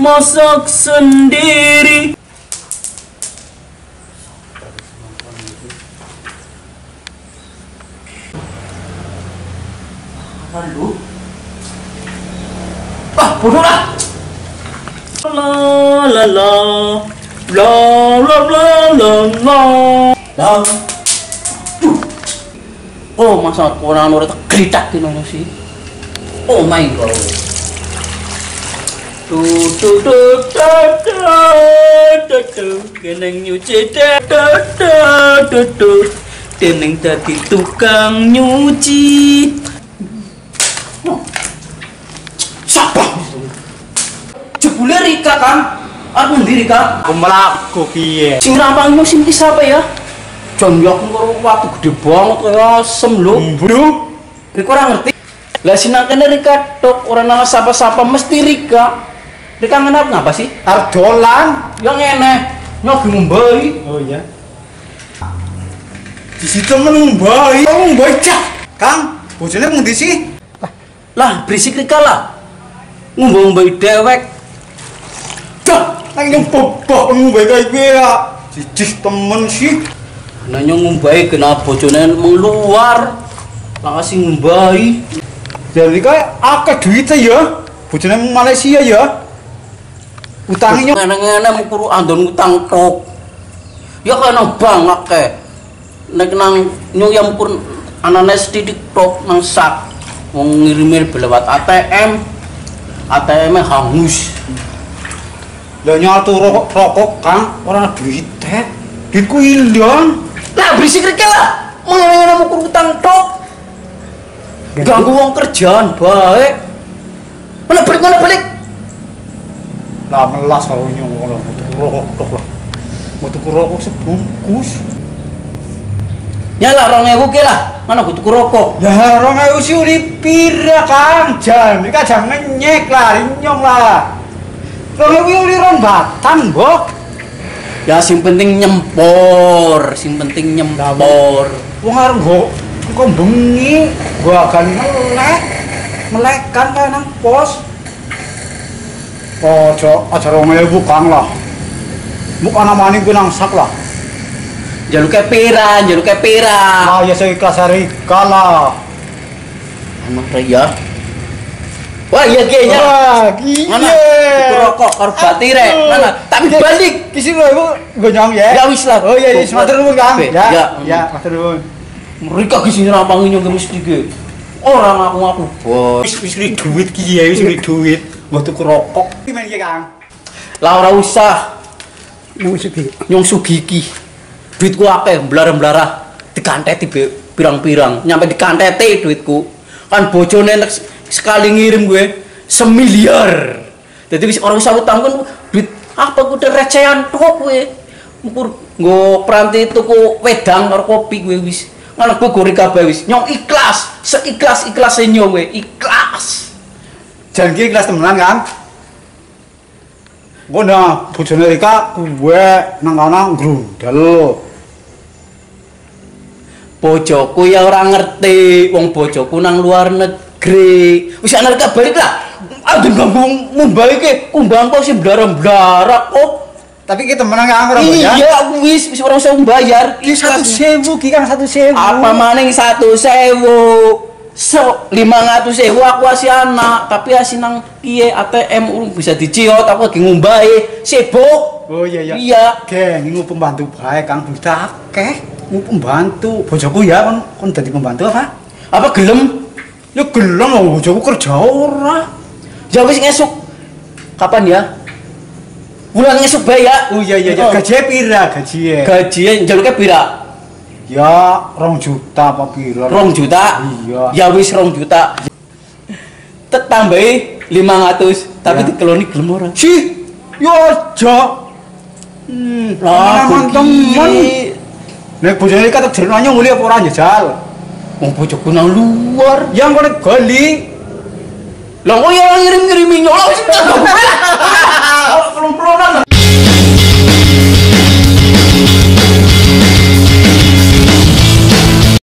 masak sendiri. Lalu Ah, bodoh lah. La la la. La la la la la. La. Oh, masa orang orang tak geritak di sih? Oh my god. Tu tu tu tu nyuci tu tu keneng tadi tukang nyuci. Siapa? Jebule Rika kan? Aku ndi Rika? Kemelaku piye? Sing rampang musim ki siapa ya? John Yok karo watu gede banget kaya asem lho. Bro, Rika ora ngerti. Lah sinang kene Rika tok ora nang sapa-sapa mesti Rika. Rika ngenap ngapa sih? arep dolan. Yang ngene, nyobi ngumbai. Oh iya. Di situ menumbai. Kamu mbak cak. Kang, bojone mung di sih? Lah berisik Rika lah. Ngumbai dewek. Dah, nang nyempok ngumbai kayak gue ya. Cicih temen sih. Nanya ngumbai kena bojone mengeluar. Lah kasih ngumbai. Jadi kayak akeh duitnya ya. Bojone mung Malaysia ya. Utangnya Ngene-ngene mukuru andon utang tok. Ya kana banget ke. Nek nang nyuyam pun anane sedidik tok nang sak. Wong ngirimir lewat ATM. ATM -nya hangus. lah nyatu rokok rokok Kang, orang duitnya. Duitku ilang. Lah berisik rek lah. Ngene-ngene mukuru utang tok. Ganggu wong kerjaan baik. Mana balik mana balik? Lah melas kalau nyong lah butuh rokok tok lah. Butuh rokok sebungkus. Nyala rong ewu ke lah. Mana tuku rokok. Ya orang ayu sih urip pira Kang. Jan iki aja ngenyek lah, nyong lah. Orang ayu uri rong batang, Mbok. Ya sing penting nyempor, sing penting nyempor. Wong arep nggo kok bengi, gua akan melek. Melekan kae nang pos. Ojo, aja rong ewu Kang lah. Muk ana mani ku nang sak lah. Jaluknya pira, jaluknya pira. Ah ya saya ikhlas hari kalah. Emang ya. Wah iya kayaknya. Wah, kiye. Mana? Tuku rokok karo batire. Mana? Tapi balik. Kisi lo ibu gonyong ya. Ya wis lah. Oh iya, iya, matur nuwun Kang. Be, Ya, ya. ya, matur nuwun. Mereka di sini rampang nyong mesti ge. Orang aku ngaku bos. Wis wis li duit ki ya, wis duit. Mbok tuku rokok. Men iki Kang. Lah ora usah Nyong sepi. nyong sugiki. Duitku akeh blara-blara dikanteti be pirang-pirang. Nyampe dikanteti duitku. Kan bojone nek sekali ngirim gue semiliar. Jadi wis orang usah utang kan duit apa gue udah recehan tok gue. Ukur nggo peranti tuku wedang karo kopi gue wis. Ngono gue gori kabeh wis. Nyong ikhlas, seikhlas ikhlasnya nyong gue, ikhlas. Jan ki kelas temenan kan. Ngono bojone Rika kuwe nang kana grundel. bojoku ya ora ngerti wong bojoku nang luar negeri wis ana rek balik lah aduh ganggu mumbai ke kumbang kok sih blara-blara kok Tapi kita ora ya. iya wis wis orang usah bayar Ki satu sewu ki Kang satu sewu. apa maning satu sewu so lima ratus sewu aku asih anak tapi asih nang kiye ATM urung bisa diciot aku lagi ngumbai sibuk Oh iya iya. iya Geng, ini pembantu baik Kang Buta akeh. Mau pembantu. Bojoku ya kon kon dadi pembantu apa? apa gelem Ya gelem oh, bojoku kerja ora. ya wis ngesuk kapan ya bulan ngesuk bae ya Oh iya iya iya. Oh. Gaji pira gaji gaji jaluknya pira Ya, rong juta apa pira? rong juta Iya. ya wis rong juta tet tambahi 500 tapi Ya. dikeloni gelem ora Si, yo aja. Hmm, lah temen. Nek bojone jerno nyong nguli apa ora njajal? wong bojoku nang luar Yang konek gali. lah kok ya ngirim-ngirimi nyolong sih belum pelonan